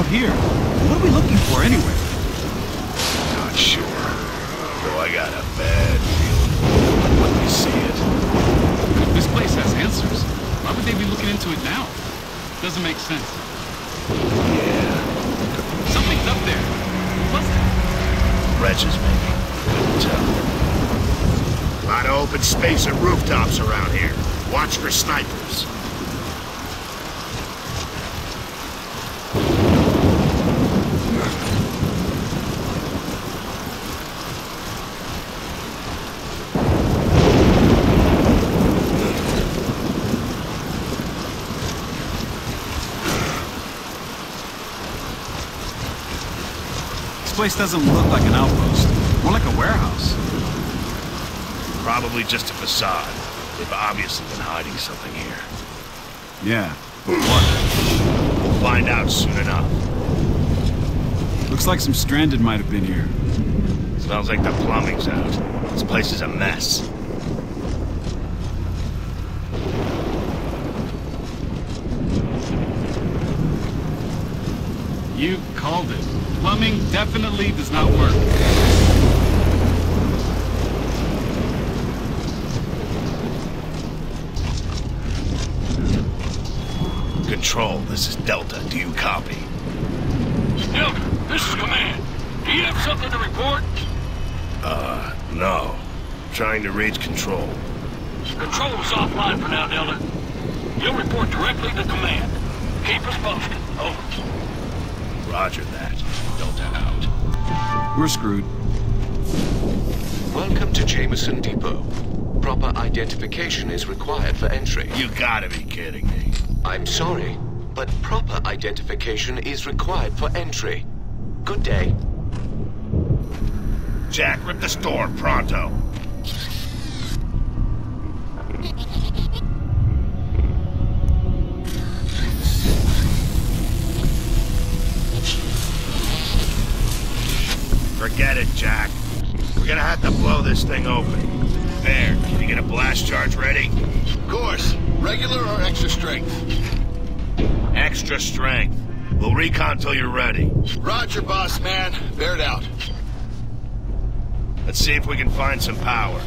out here? What are we looking for anyway? Not sure. Though I got a bad feeling when we see it. If this place has answers, why would they be looking into it now? Doesn't make sense. Yeah, Something's up there. What's that? wretches maybe. Couldn't tell. Lot of open space and rooftops around here. Watch for snipers. This place doesn't look like an outpost. More like a warehouse. Probably just a facade. They've obviously been hiding something here. Yeah, but what? We'll find out soon enough. Looks like some stranded might have been here. Smells like the plumbing's out. This place is a mess. You called it. Plumbing definitely does not work. Control, this is Delta. Do you copy? Delta, this is Command. Do you have something to report? Uh, no. Trying to reach control. Control is offline for now, Delta. You'll report directly to Command. Keep us posted. Over. Roger that. Delta out. We're screwed. Welcome to Jameson Depot. Proper identification is required for entry. You gotta be kidding me. I'm sorry, but proper identification is required for entry. Good day. Jack, rip this door, pronto. Forget it, Jack. We're gonna have to blow this thing open. There, can you get a blast charge ready? Of course. Regular or extra strength? Extra strength. We'll recon till you're ready. Roger, boss man. Bear it out. Let's see if we can find some power.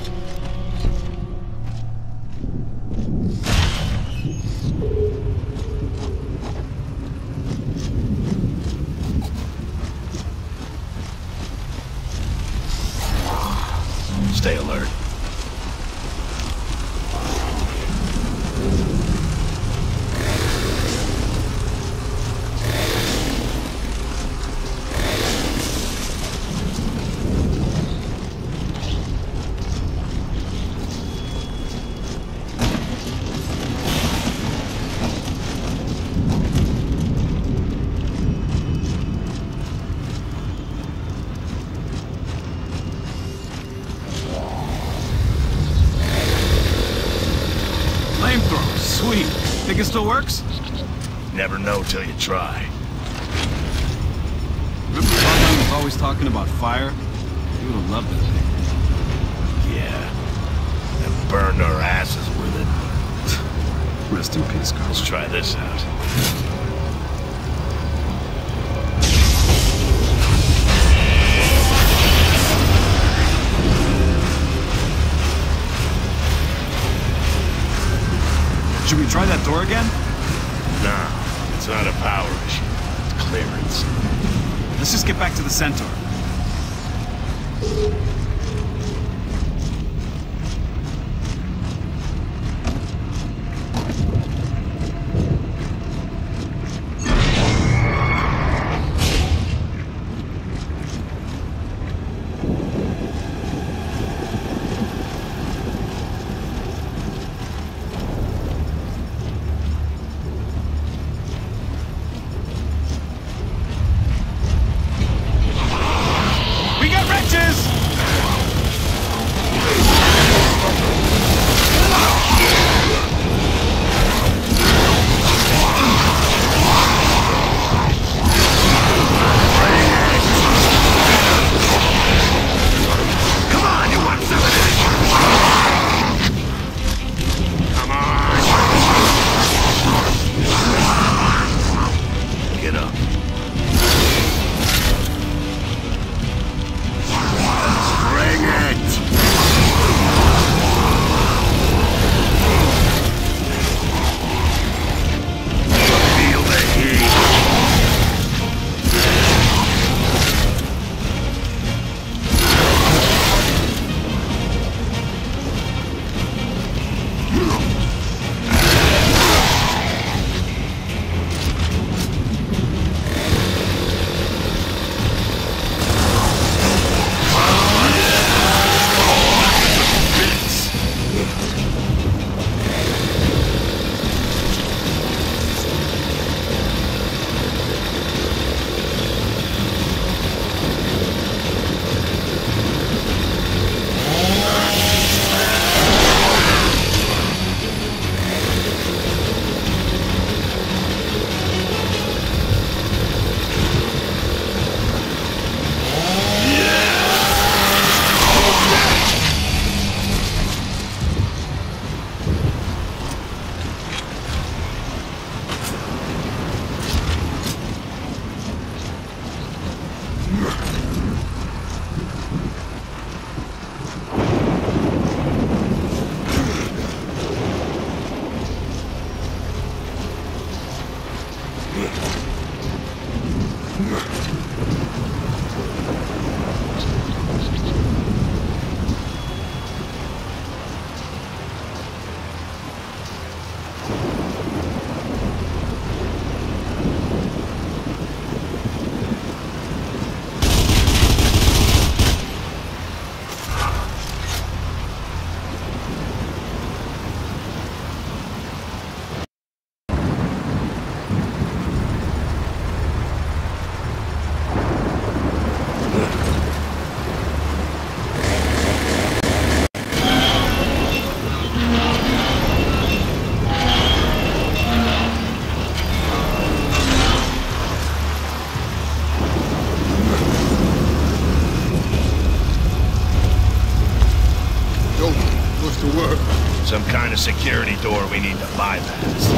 Security door we need to bypass.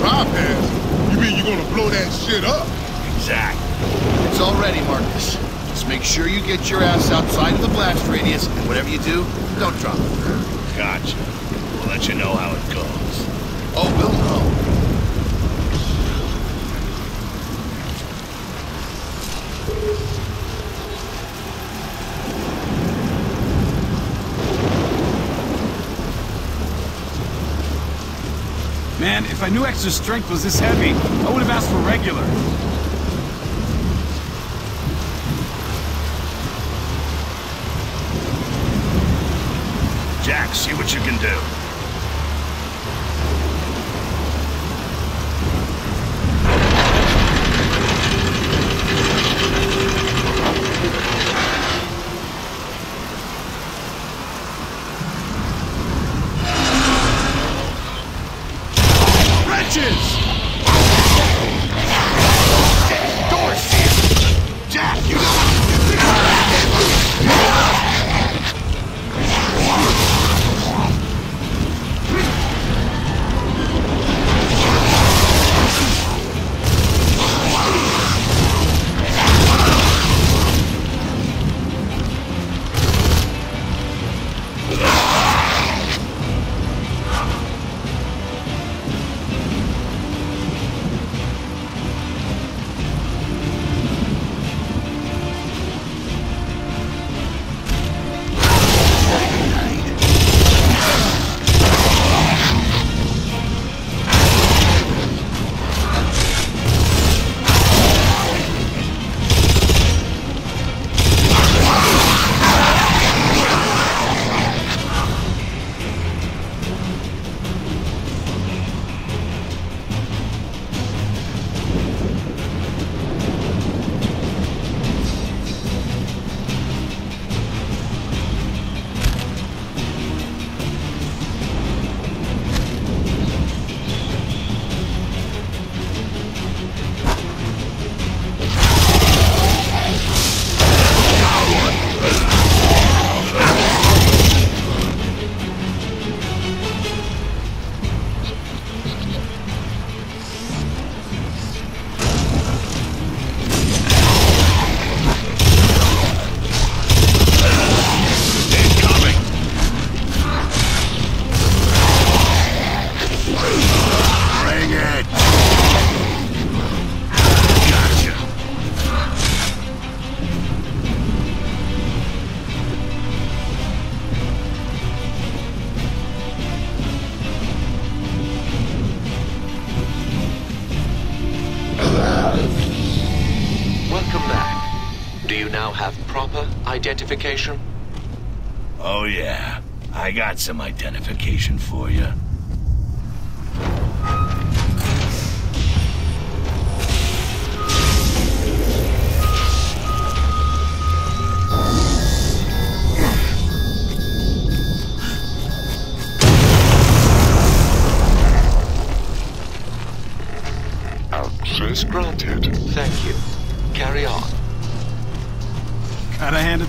Bypass? You mean you're gonna blow that shit up? Exactly. It's all ready, Marcus. Just make sure you get your ass outside of the blast radius, and whatever you do, don't drop it. Gotcha. We'll let you know how it goes. Oh, we'll know. Man, if I knew extra strength was this heavy, I would have asked for regular. Jack, see what you can do. Identification? Oh yeah, I got some identification for you.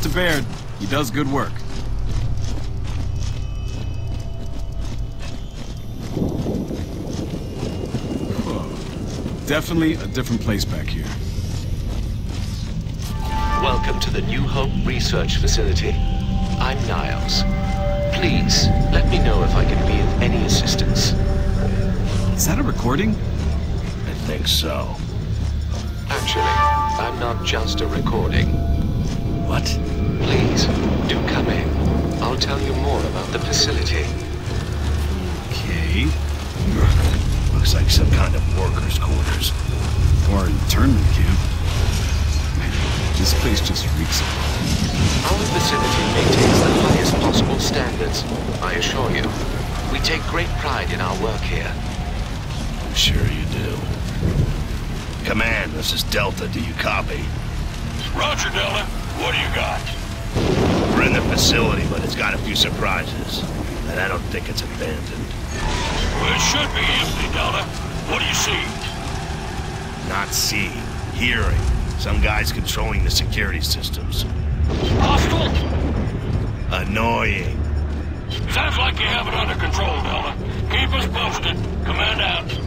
To Baird. He does good work. Definitely a different place back here. Welcome to the New Hope Research Facility. I'm Niles. Please, let me know if I can be of any assistance. Is that a recording? I think so. Actually, I'm not just a recording. What? Please, do come in. I'll tell you more about the facility. Okay. Looks like some kind of workers' quarters. Or internment camp. This place just reeks of Our facility maintains the highest possible standards, I assure you. We take great pride in our work here. I'm sure you do. Command, this is Delta. Do you copy? Roger, Delta. What do you got? In the facility, but it's got a few surprises. And I don't think it's abandoned. Well, it should be empty, Delta. What do you see? Not seeing, hearing. Some guys controlling the security systems. Hostile? Annoying. Sounds like you have it under control, Delta. Keep us posted. Command out.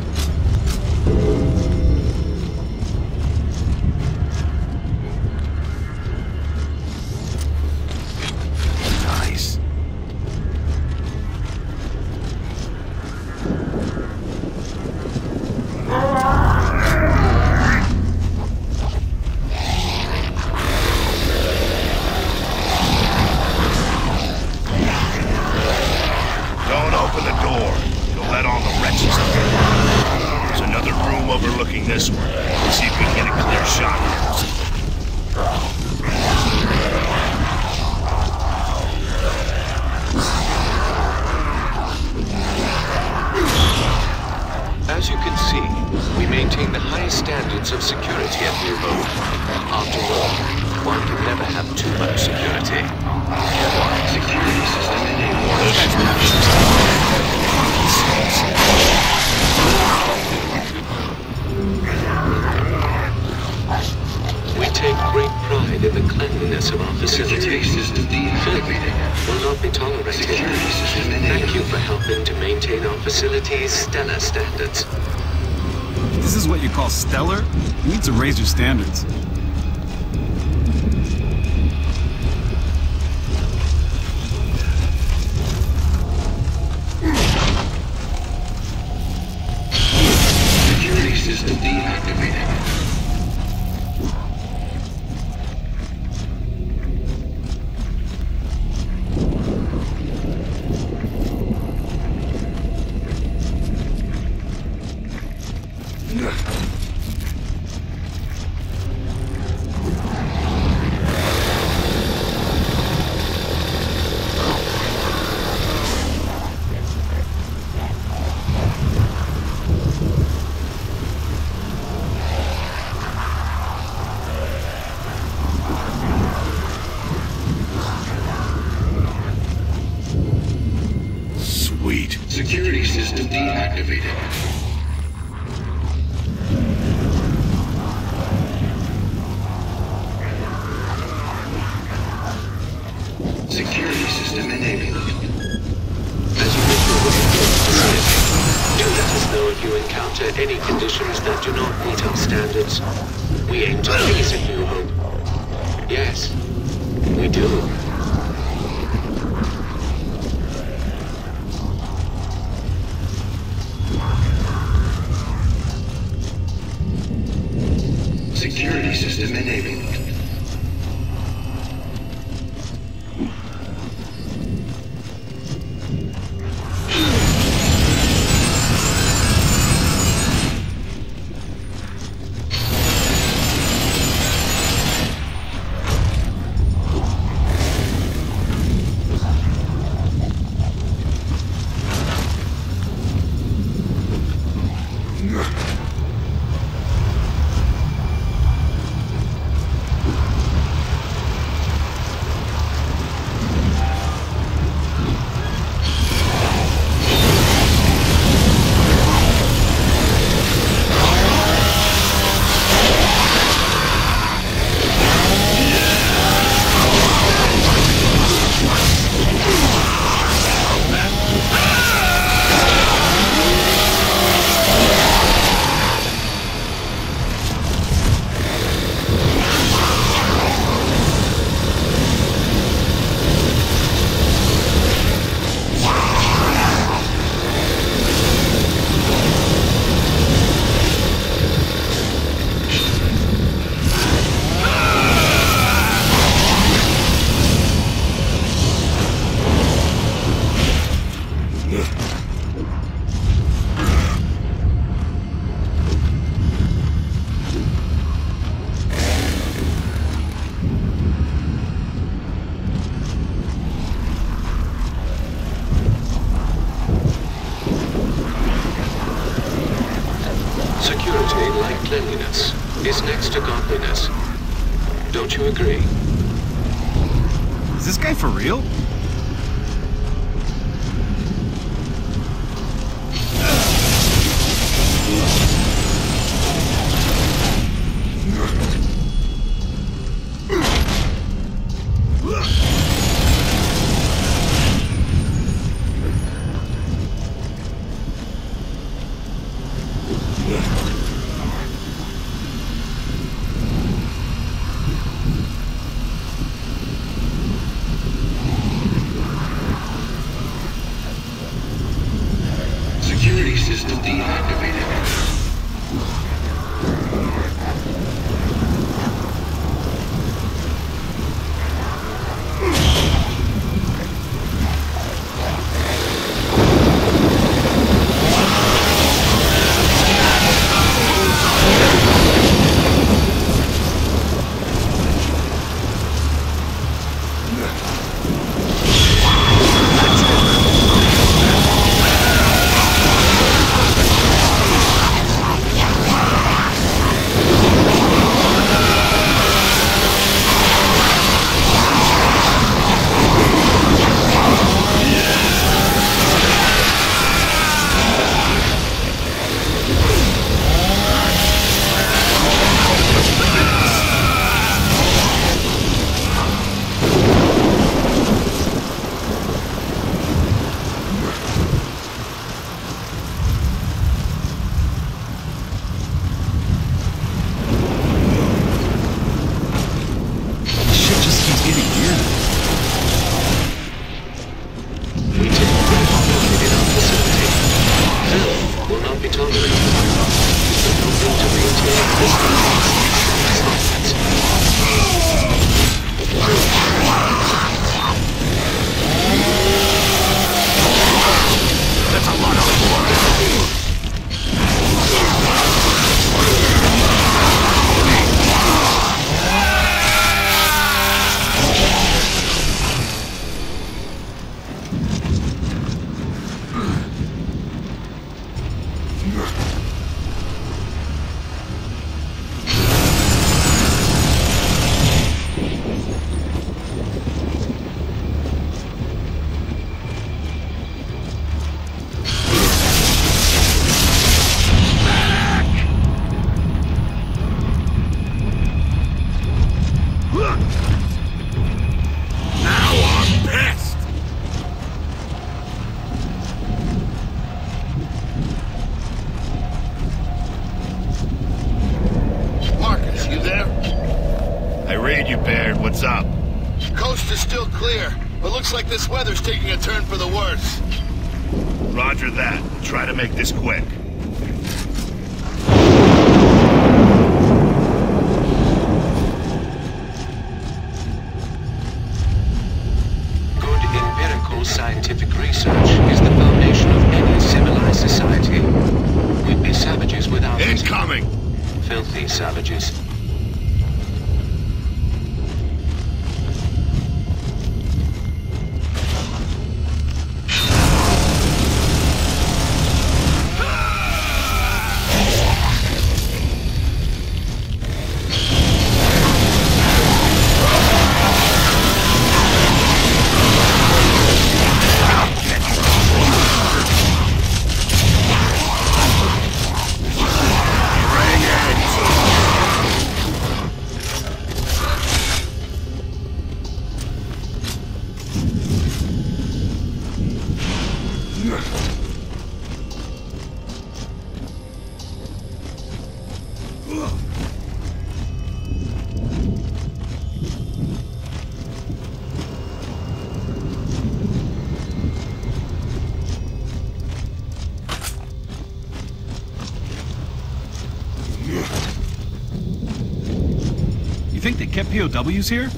get POWs here?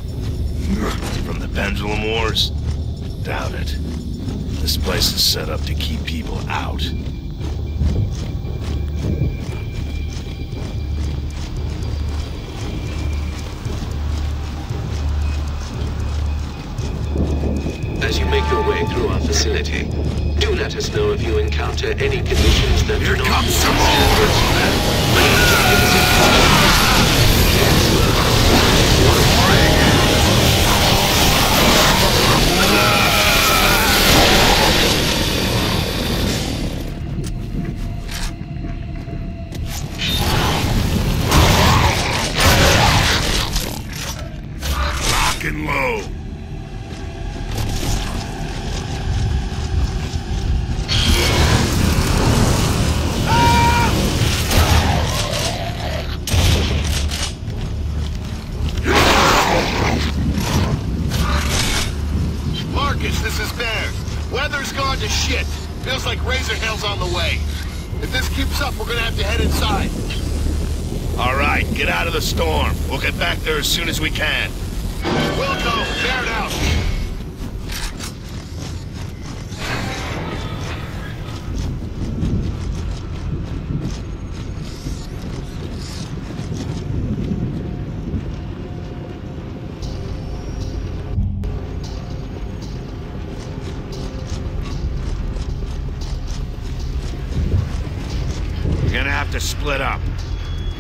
From the Pendulum Wars? Doubt it. This place is set up to keep people out. As you make your way through our facility, do let us know if you encounter any conditions that are not... Here comes some more! split up.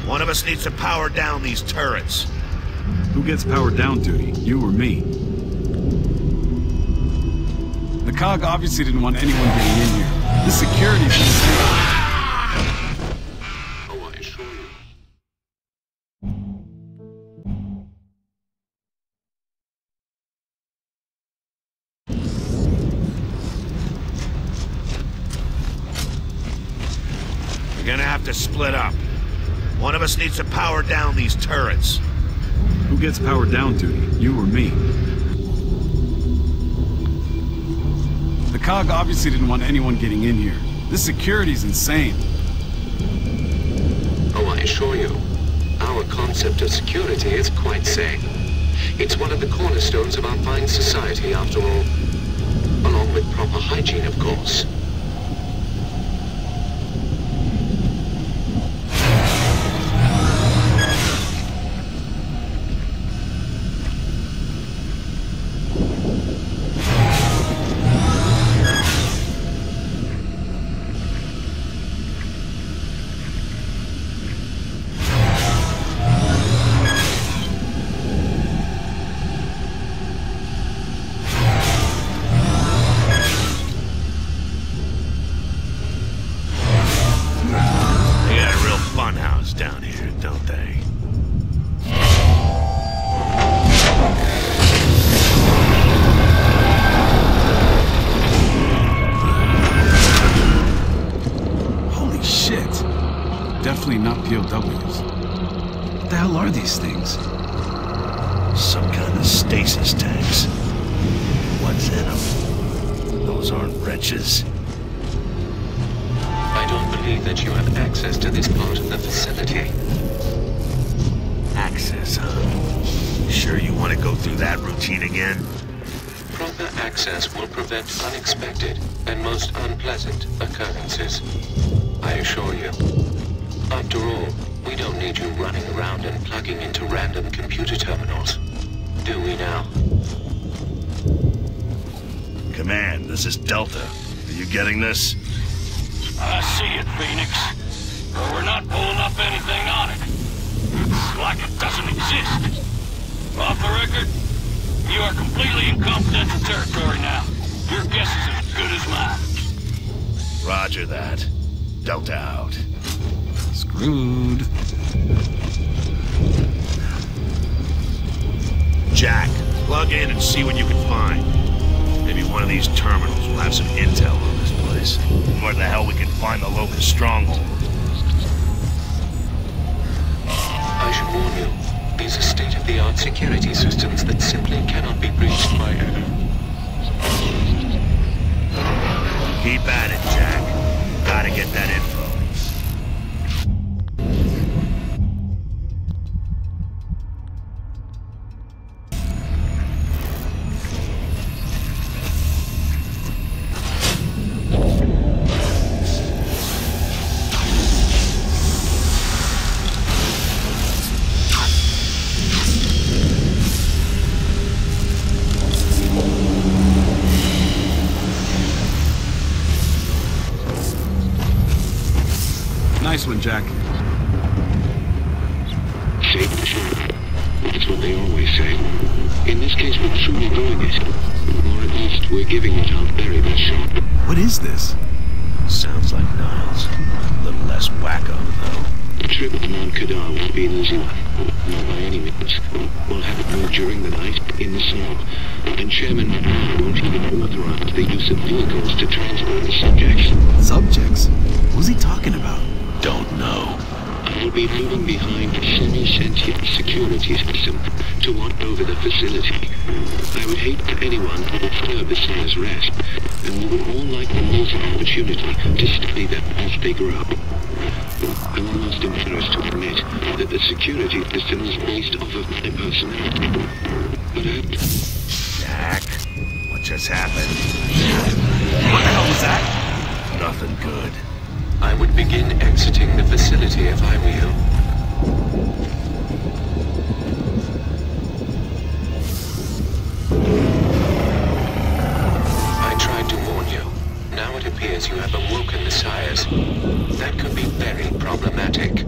One of us needs to power down these turrets. Who gets powered down duty, you or me? The COG obviously didn't want anyone getting in here. The security. needs to power down these turrets. Who gets powered down duty? You or me? The COG obviously didn't want anyone getting in here. This security's insane. Oh, I assure you, our concept of security is quite sane. It's one of the cornerstones of our fine society, after all. Along with proper hygiene, of course. getting this? state-of-the-art security systems that simply cannot be breached by air. Keep at it, Jack. Gotta get that info. security system to watch over the facility. I would hate for anyone to disturb the Sires' rest, and we would all like the most opportunity to study them as they grow. I'm almost embarrassed to admit that the security system is based off of my personality. But I... Jack, what just happened? What the hell was that? Nothing good. I would begin exiting the facility if I were you. You have awoken messiahs. That could be very problematic.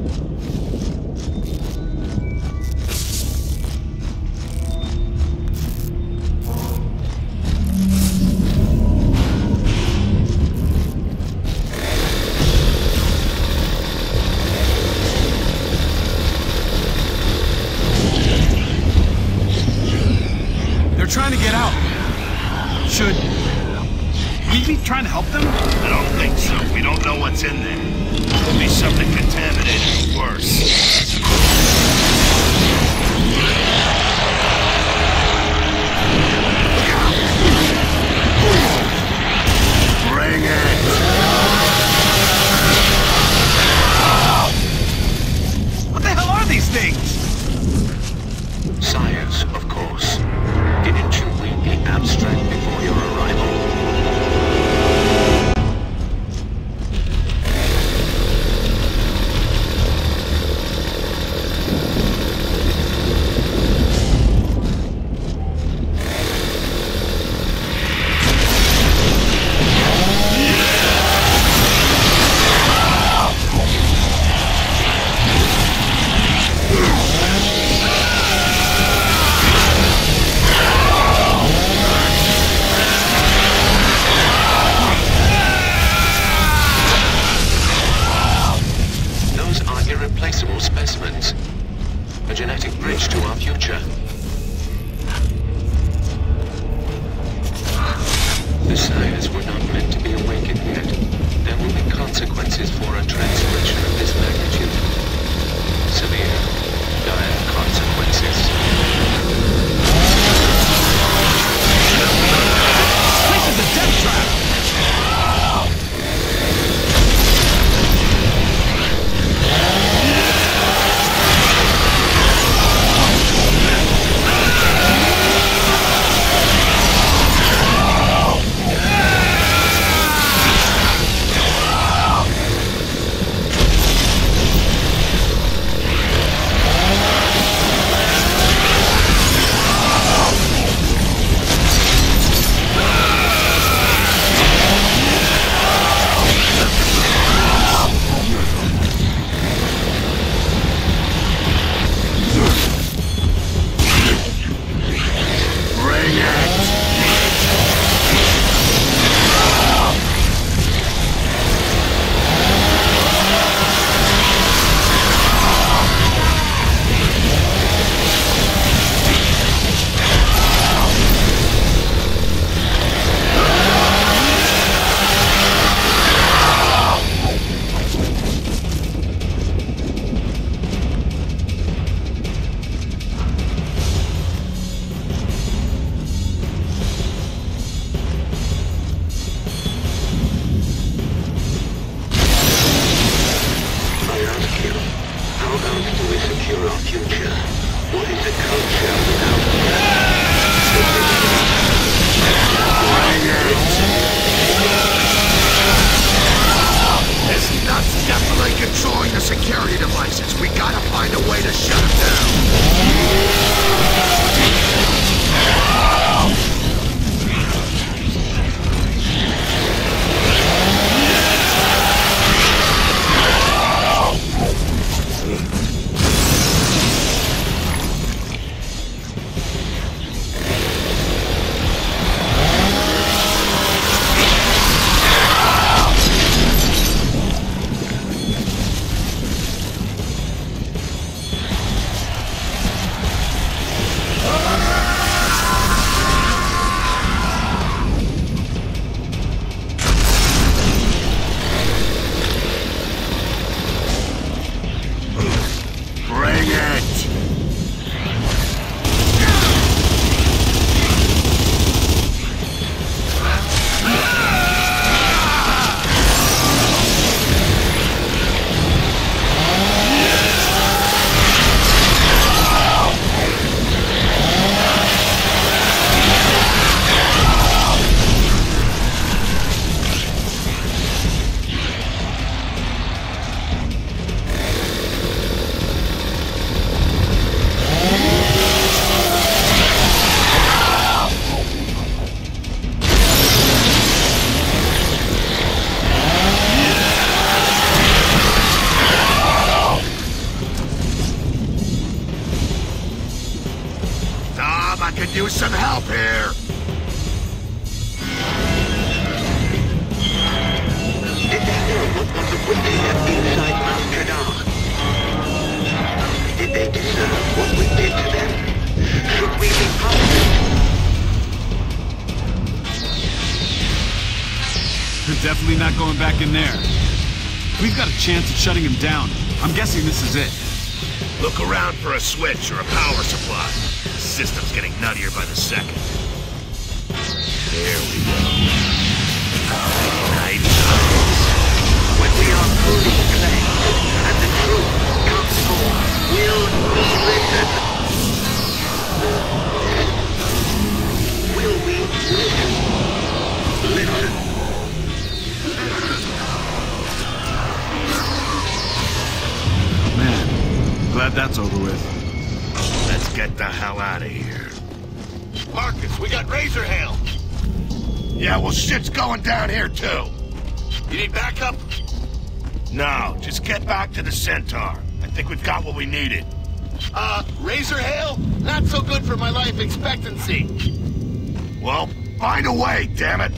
Shutting him down. I'm guessing this is it. Look around for a switch or a power supply. The system's getting nuttier by the second. There we go. Night When we are fully cleansed and the truth comes forth, will we listen? Will we listen? Glad that's over with. Let's get the hell out of here. Marcus, we got Razor Hail. Yeah, well, shit's going down here, too. You need backup? No, just get back to the Centaur. I think we've got what we needed. Uh, Razor Hail? Not so good for my life expectancy. Well, find a way, damn it!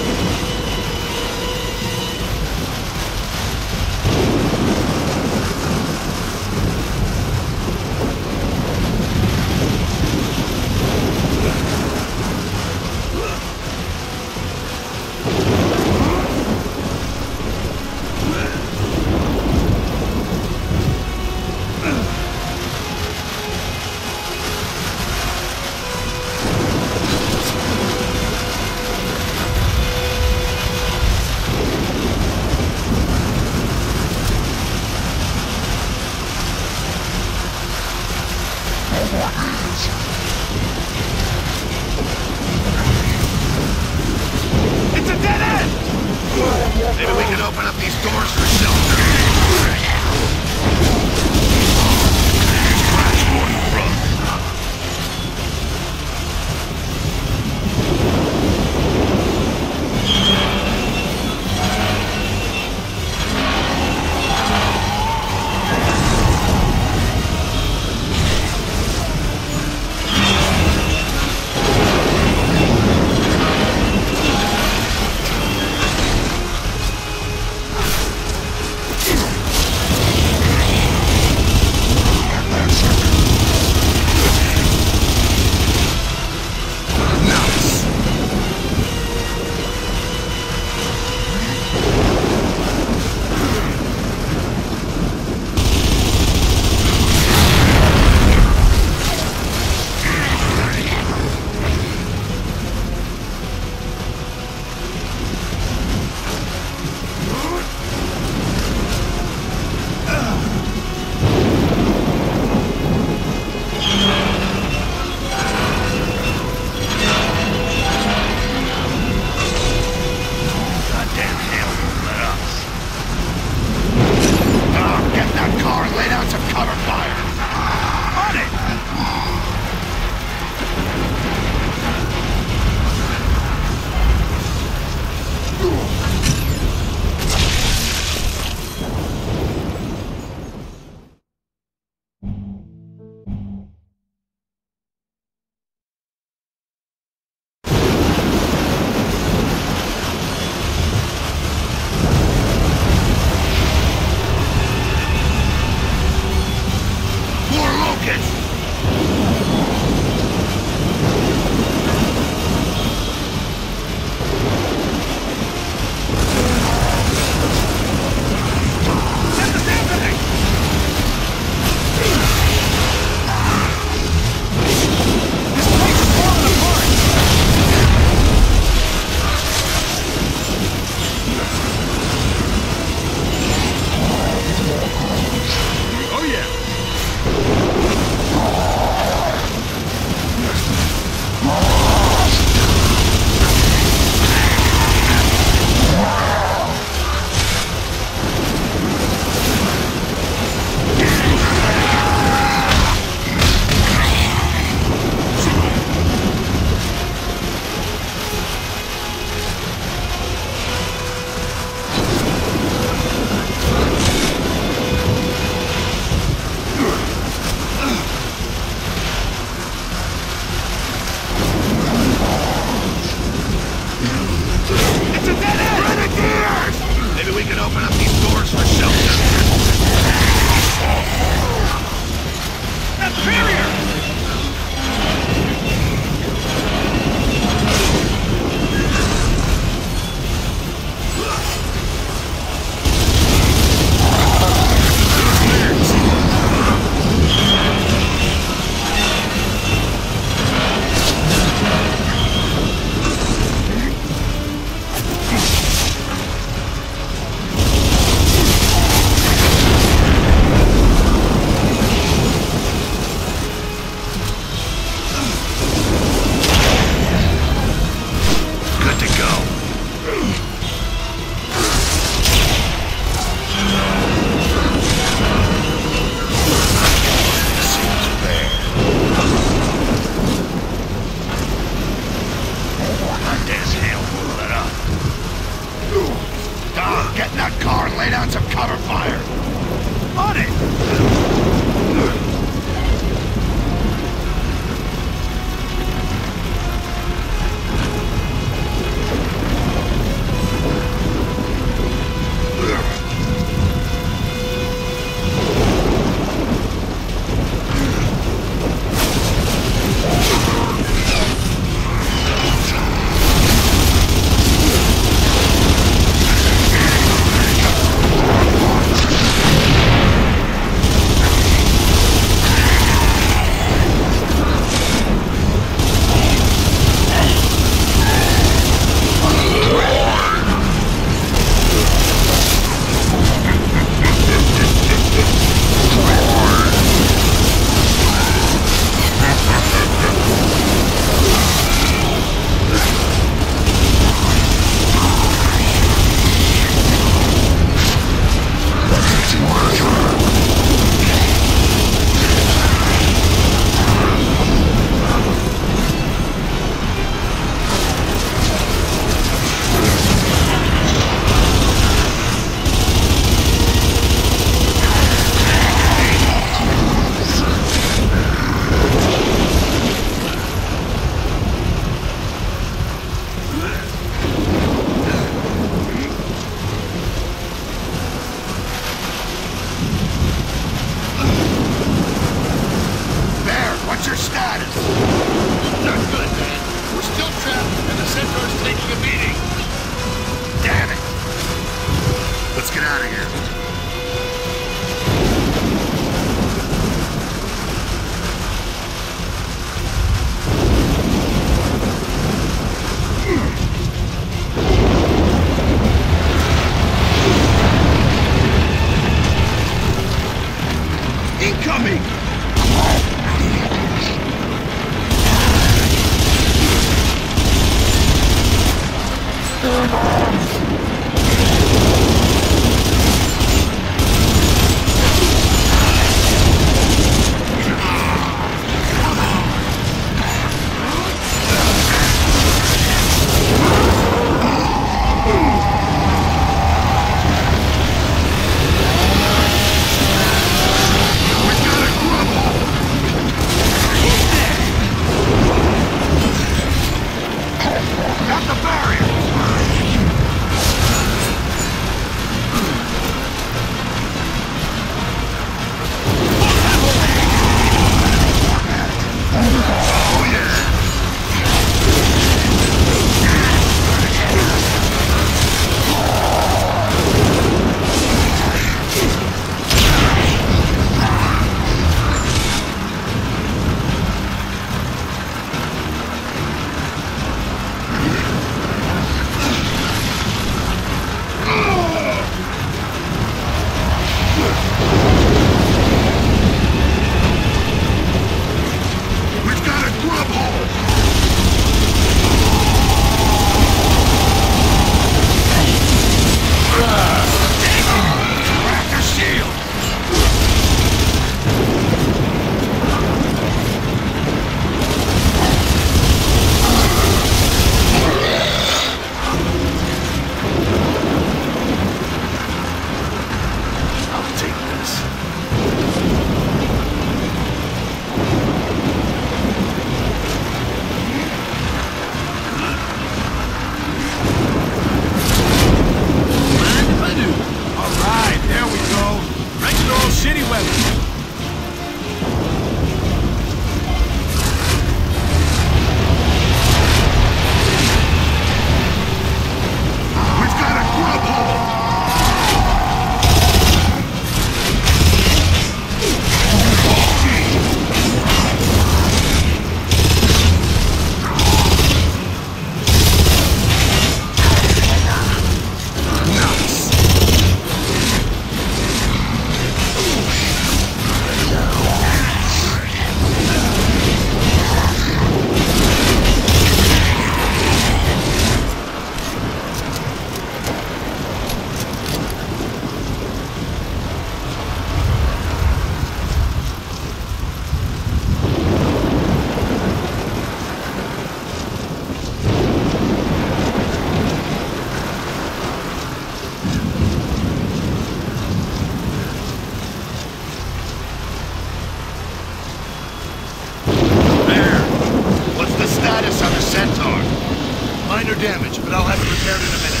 damage, but I'll have it repaired in a minute.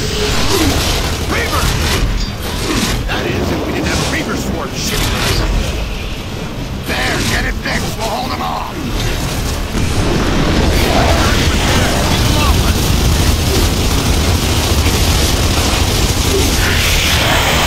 Reaver! That is, if we didn't have a Reaver sword shooting us. There, get it fixed. We'll hold them off. Keep.